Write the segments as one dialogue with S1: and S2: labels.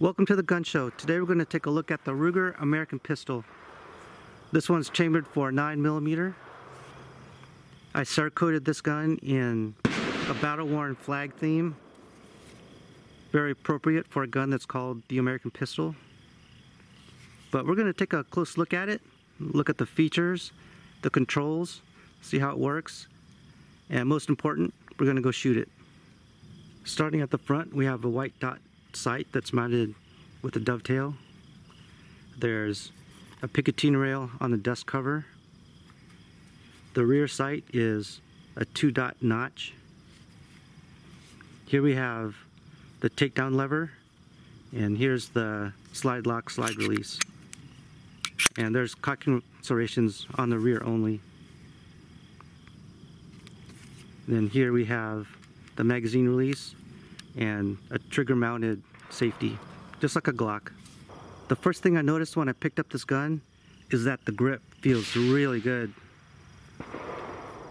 S1: Welcome to the gun show. Today we're going to take a look at the Ruger American Pistol. This one's chambered for 9 millimeter. I Cerakoted this gun in a battle worn flag theme. Very appropriate for a gun that's called the American Pistol. But we're going to take a close look at it, look at the features, the controls, see how it works, and most important, we're going to go shoot it. Starting at the front, we have a white dot sight that's mounted with a dovetail. There's a Picatinny rail on the dust cover. The rear sight is a two dot notch. Here we have the takedown lever and here's the slide lock slide release. And there's cocking serrations on the rear only. Then here we have the magazine release and a trigger mounted safety, just like a Glock. The first thing I noticed when I picked up this gun is that the grip feels really good.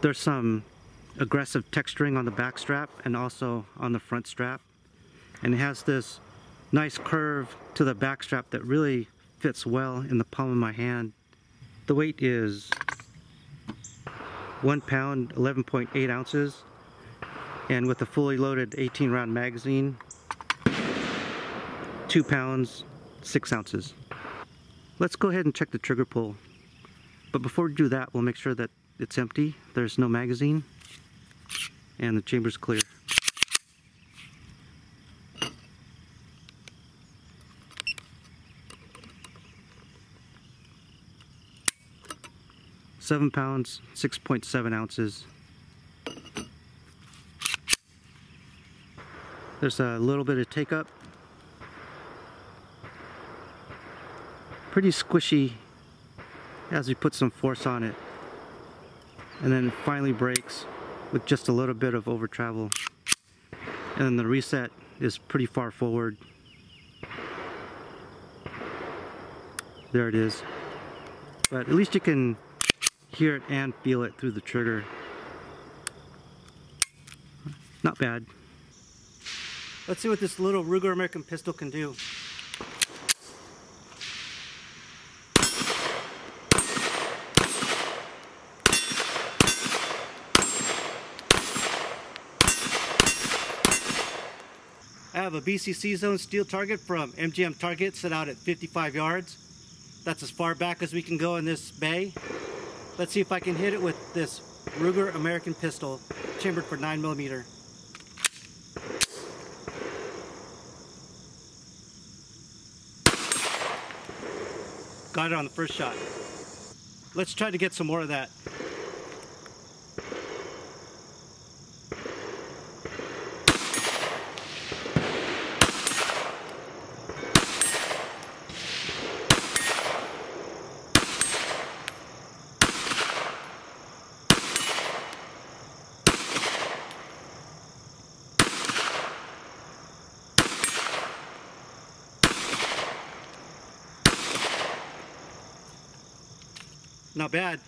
S1: There's some aggressive texturing on the back strap and also on the front strap. And it has this nice curve to the back strap that really fits well in the palm of my hand. The weight is one pound, 11.8 ounces and with a fully loaded 18 round magazine two pounds six ounces. Let's go ahead and check the trigger pull. But before we do that we'll make sure that it's empty there's no magazine and the chamber's clear. Seven pounds 6.7 ounces There's a little bit of take up. Pretty squishy as we put some force on it. And then it finally breaks with just a little bit of over travel. And then the reset is pretty far forward. There it is. But at least you can hear it and feel it through the trigger. Not bad. Let's see what this little Ruger American pistol can do. I have a BCC zone steel target from MGM Target set out at 55 yards. That's as far back as we can go in this bay. Let's see if I can hit it with this Ruger American pistol chambered for 9 millimeter. Got it on the first shot. Let's try to get some more of that. Not bad.